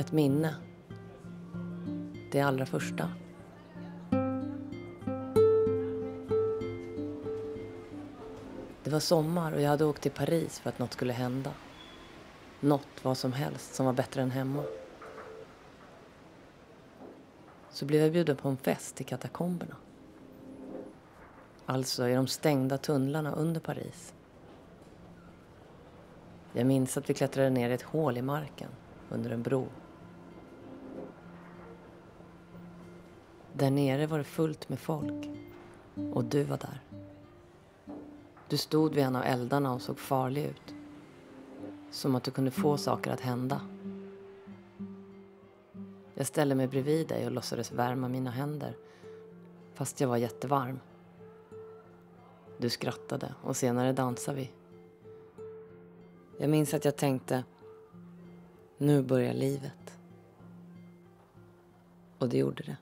Ett minne. Det allra första. Det var sommar och jag hade åkt till Paris för att något skulle hända. Något, vad som helst, som var bättre än hemma. Så blev jag bjuden på en fest i katakomberna. Alltså i de stängda tunnlarna under Paris. Jag minns att vi klättrade ner i ett hål i marken under en bro. Där nere var det fullt med folk. Och du var där. Du stod vid en av eldarna och såg farlig ut. Som att du kunde få saker att hända. Jag ställde mig bredvid dig och låtsades värma mina händer. Fast jag var jättevarm. Du skrattade och senare dansade vi. Jag minns att jag tänkte, nu börjar livet. Och det gjorde det.